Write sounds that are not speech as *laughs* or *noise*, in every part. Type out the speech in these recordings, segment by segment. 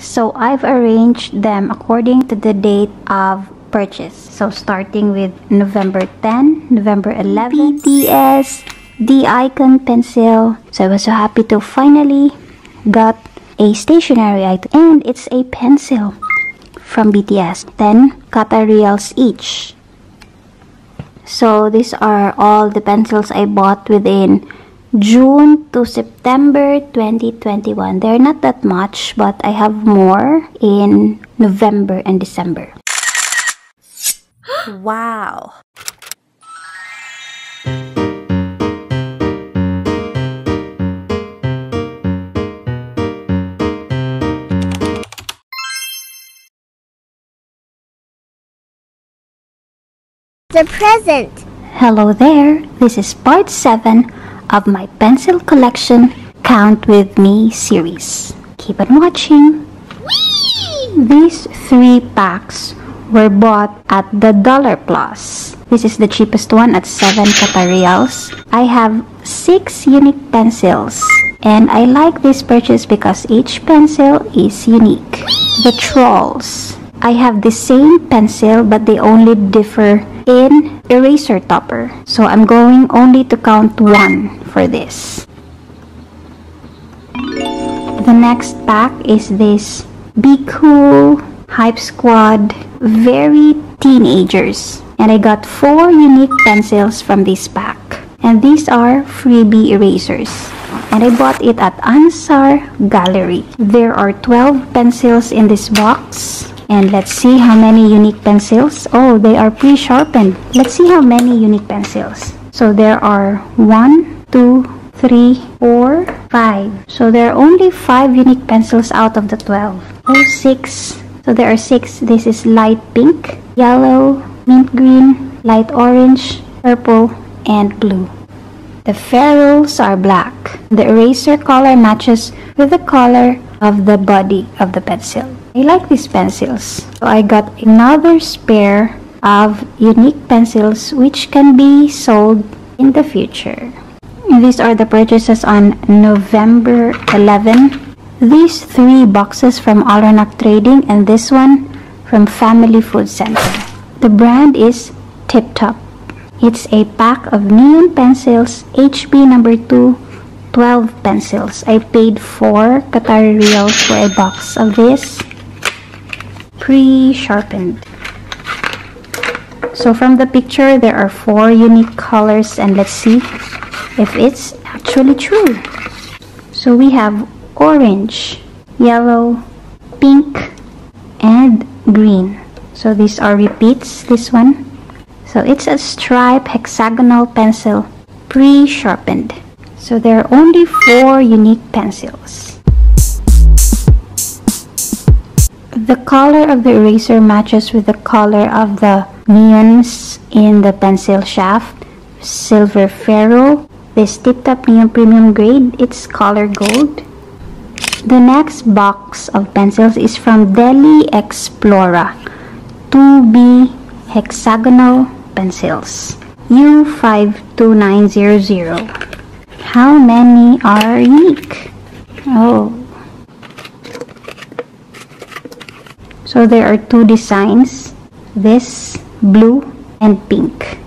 So I've arranged them according to the date of purchase. So starting with November 10, November 11, BTS, the icon pencil. So I was so happy to finally got a stationery item and it's a pencil from BTS. 10 Qatar reals each. So these are all the pencils I bought within June to September 2021. They're not that much, but I have more in November and December. *gasps* wow. The present. Hello there, this is part 7 of my pencil collection Count With Me series. Keep on watching. Whee! These three packs were bought at the Dollar Plus. This is the cheapest one at 7 Qatar Reals. I have 6 unique pencils and I like this purchase because each pencil is unique. The Trolls. I have the same pencil but they only differ in eraser topper. So I'm going only to count one for this. The next pack is this Be Cool Hype Squad Very Teenagers. And I got four unique pencils from this pack. And these are freebie erasers. And I bought it at Ansar Gallery. There are 12 pencils in this box. And let's see how many unique pencils. Oh, they are pre-sharpened. Let's see how many unique pencils. So there are one, two, three, four, five. So there are only five unique pencils out of the 12. Oh, six. So there are six. This is light pink, yellow, mint green, light orange, purple, and blue. The ferrules are black. The eraser color matches with the color of the body of the pencil. I like these pencils. So I got another spare of unique pencils which can be sold in the future. These are the purchases on November 11. These three boxes from Al Rawnaq Trading and this one from Family Food Center. The brand is Tip Top. It's a pack of neon pencils, HB number 2, 12 pencils. I paid 4 Qatar Reals for a box of this pre-sharpened. So from the picture, there are four unique colors and let's see if it's actually true. So we have orange, yellow, pink, and green. So these are repeats, this one. So it's a stripe hexagonal pencil, pre-sharpened. So there are only four unique pencils. The color of the eraser matches with the color of the neons in the pencil shaft. Silver ferrule. This tip top neon premium grade, it's color gold. The next box of pencils is from Deli Explora 2B hexagonal pencils U52900. How many are unique? Oh, So there are two designs, this blue and pink.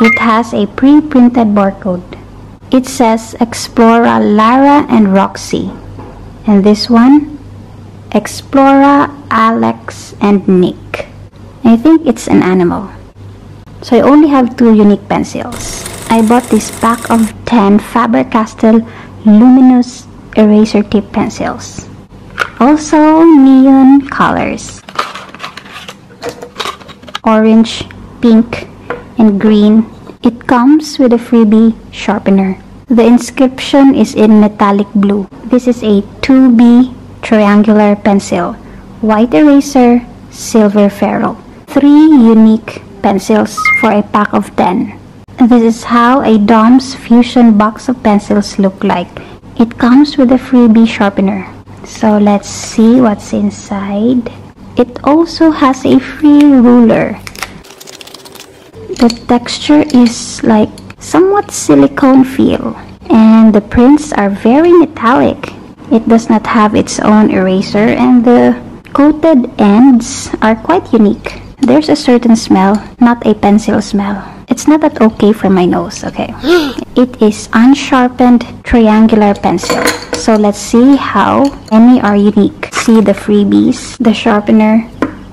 It has a pre-printed barcode. It says Explora Lara and Roxy. And this one, Explora Alex and Nick. I think it's an animal. So I only have two unique pencils. I bought this pack of 10 Faber-Castell Luminous Eraser Tip Pencils. Also, neon colors. Orange, pink, and green. It comes with a freebie sharpener. The inscription is in metallic blue. This is a 2B triangular pencil. White eraser, silver ferrule. Three unique pencils for a pack of 10. This is how a DOMS Fusion box of pencils look like. It comes with a freebie sharpener. So let's see what's inside. It also has a free ruler. The texture is like somewhat silicone feel and the prints are very metallic. It does not have its own eraser and the coated ends are quite unique. There's a certain smell, not a pencil smell. It's not that okay for my nose, okay? *gasps* it is unsharpened triangular pencil. So let's see how many are unique. See the freebies, the sharpener,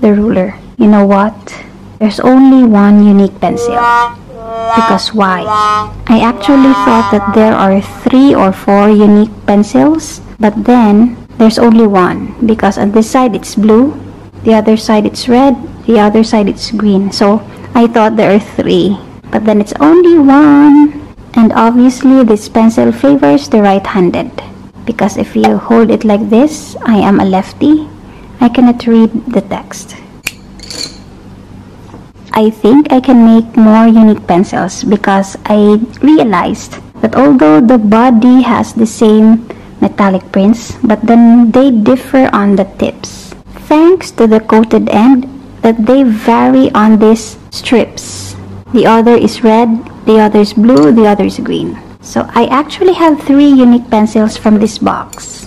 the ruler. You know what? There's only one unique pencil. Because why? I actually thought that there are three or four unique pencils, but then there's only one because on this side it's blue, the other side it's red, the other side it's green. So I thought there are three, but then it's only one. And obviously this pencil favors the right-handed because if you hold it like this, I am a lefty, I cannot read the text. I think I can make more unique pencils because I realized that although the body has the same metallic prints, but then they differ on the tips. Thanks to the coated end that they vary on these strips. The other is red, the other is blue, the other is green. So I actually have three unique pencils from this box.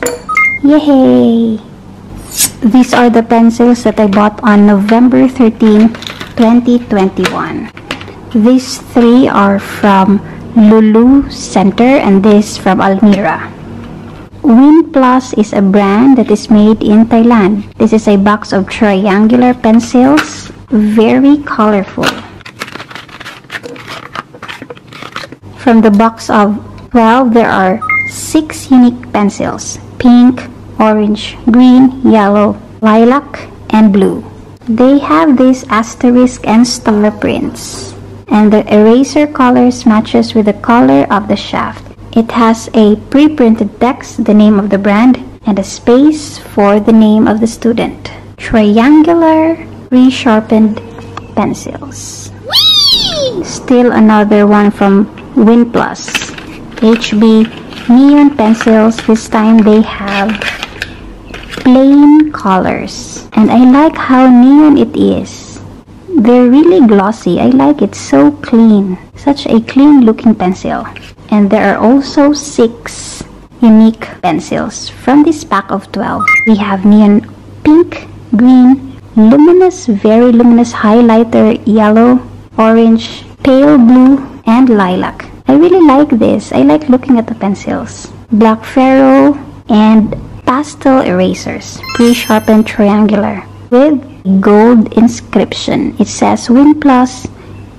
Yay! These are the pencils that I bought on November 13, 2021. These three are from Lulu Center and this from Al Meera. Win Plus is a brand that is made in Thailand. This is a box of triangular pencils, very colorful. From the box of 12, there are 6 unique pencils, pink, orange, green, yellow, lilac, and blue. They have these asterisk and star prints, and the eraser colors matches with the color of the shaft. It has a pre-printed text, the name of the brand, and a space for the name of the student. Triangular resharpened pencils. Whee! Still another one from WinPlus. HB neon pencils. This time they have plain colors and I like how neon it is. They're really glossy. I like it so clean. Such a clean looking pencil. And there are also six unique pencils. From this pack of 12, we have neon pink, green, luminous, very luminous highlighter, yellow, orange, pale blue, and lilac. I really like this. I like looking at the pencils. Black Ferro and pastel erasers, pre-sharpened triangular with gold inscription. It says Win Plus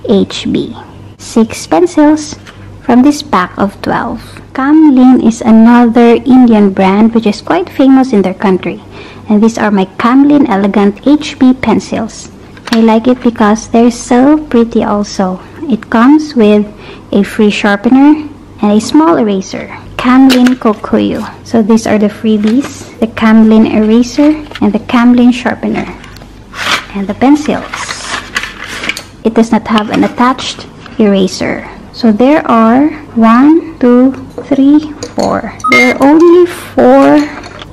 HB. Six pencils from this pack of 12. Camlin is another Indian brand which is quite famous in their country. And these are my Camlin Elegant HB pencils. I like it because they're so pretty also. It comes with a free sharpener and a small eraser. Camlin Kokuyo. So these are the freebies. The Camlin eraser and the Camlin sharpener. And the pencils. It does not have an attached eraser. So there are one, two, three, four. There are only four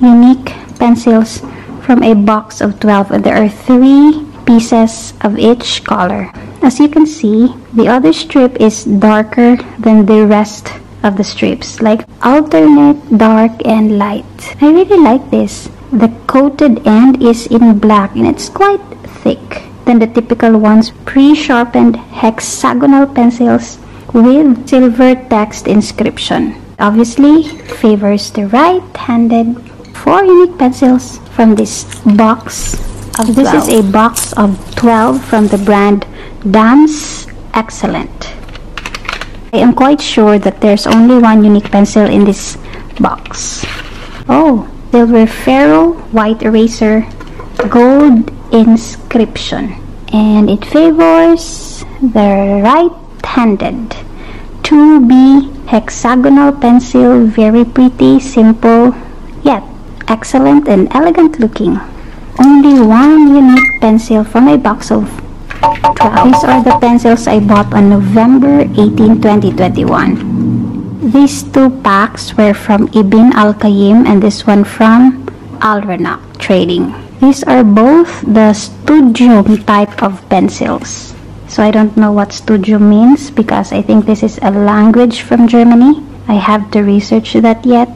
unique pencils from a box of 12 and there are three pieces of each color. As you can see, the other strip is darker than the rest of the strips, like alternate dark and light. I really like this. The coated end is in black and it's quite thick than the typical ones pre-sharpened hexagonal pencils with silver text inscription. Obviously, favors the right-handed. Four unique pencils from this box of 12. This is a box of 12 from the brand DOMS Excellent. I am quite sure that there's only one unique pencil in this box. Oh, silver ferro, white eraser, gold inscription. And it favors the right-handed. 2B hexagonal pencil, very pretty, simple, yet excellent and elegant looking. Only one unique pencil from a box of 12. These are the pencils I bought on November 18, 2021. These two packs were from Ibn Al-Qayyim and this one from Al Rawnaq Trading. These are both the Studium type of pencils. So I don't know what Studium means because I think this is a language from Germany. I have to research that yet.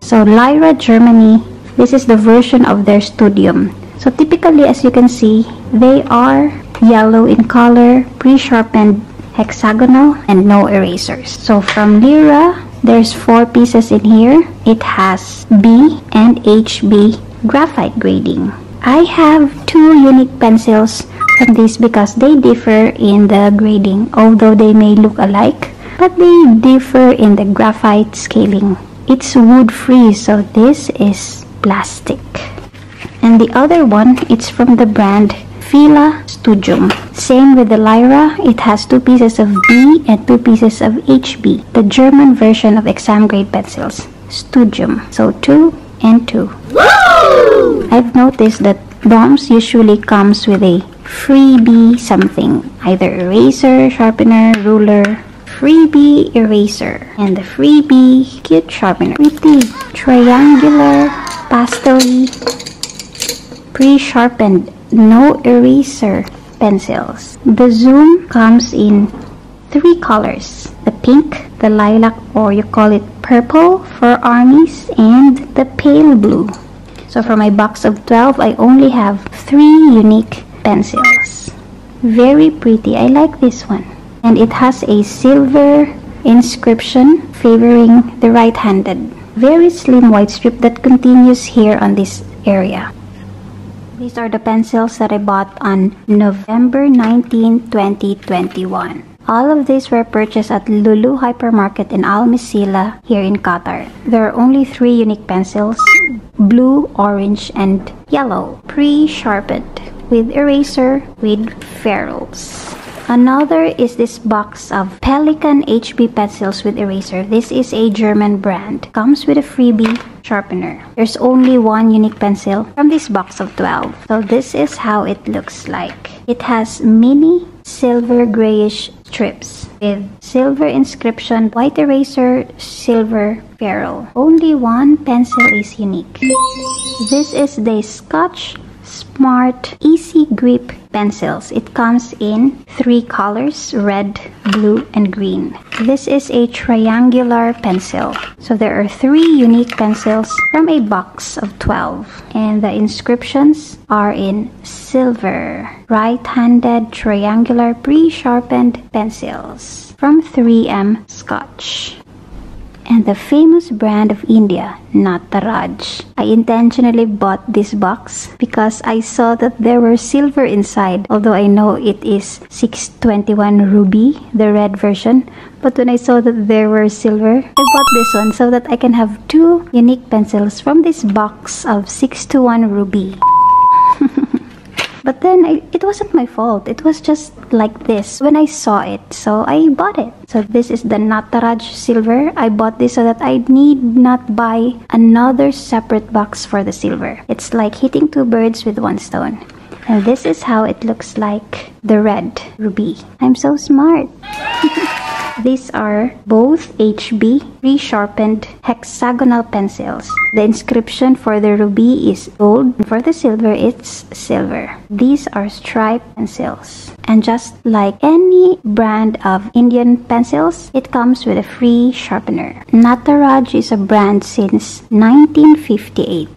So Lyra Germany, this is the version of their Studium. So typically as you can see, they are yellow in color, pre-sharpened, hexagonal, and no erasers. So from Lyra, there's four pieces in here. It has B and HB graphite grading. I have two unique pencils from this because they differ in the grading, although they may look alike, but they differ in the graphite scaling. It's wood free, so this is plastic. And the other one, it's from the brand Fila Studium. Same with the Lyra, it has two pieces of B and two pieces of HB, the German version of exam grade pencils. Studium. So two and two. Woo! I've noticed that DOMS usually comes with a freebie something, either eraser, sharpener, ruler, freebie eraser, and the freebie cute sharpener. Pretty triangular, pastel pre-sharpened, no eraser pencils. The Zoom comes in three colors. The pink, the lilac or you call it purple for armies, and the pale blue. So for my box of 12, I only have three unique pencils. Very pretty. I like this one. And it has a silver inscription favoring the right-handed. Very slim white strip that continues here on this area. These are the pencils that I bought on November 19, 2021. All of these were purchased at Lulu Hypermarket in Al Misila here in Qatar. There are only three unique pencils, blue, orange, and yellow, pre-sharpened with eraser with ferrules. Another is this box of Pelikan HB pencils with eraser. This is a German brand. Comes with a freebie sharpener. There's only one unique pencil from this box of 12. So this is how it looks like. It has mini silver grayish strips with silver inscription, white eraser, silver ferrule. Only one pencil is unique. This is the Scotch Smart Easy Grip pencils. It comes in three colors, red, blue, and green. This is a triangular pencil. So there are three unique pencils from a box of 12. And the inscriptions are in silver. Right-handed triangular pre-sharpened pencils from 3M Scotch and the famous brand of India, Nataraj. I intentionally bought this box because I saw that there were silver inside, although I know it is 621 ruby, the red version. But when I saw that there were silver, I bought this one so that I can have two unique pencils from this box of 621 ruby. But then I, it wasn't my fault. It was just like this when I saw it. So I bought it. So this is the Nataraj silver. I bought this so that I need not buy another separate box for the silver. It's like hitting two birds with one stone. And this is how it looks like the red ruby. I'm so smart. *laughs* These are both HB pre-sharpened hexagonal pencils. The inscription for the ruby is gold, for the silver it's silver. These are striped pencils. And just like any brand of Indian pencils, it comes with a free sharpener. Nataraj is a brand since 1958.